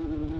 Mm-hmm.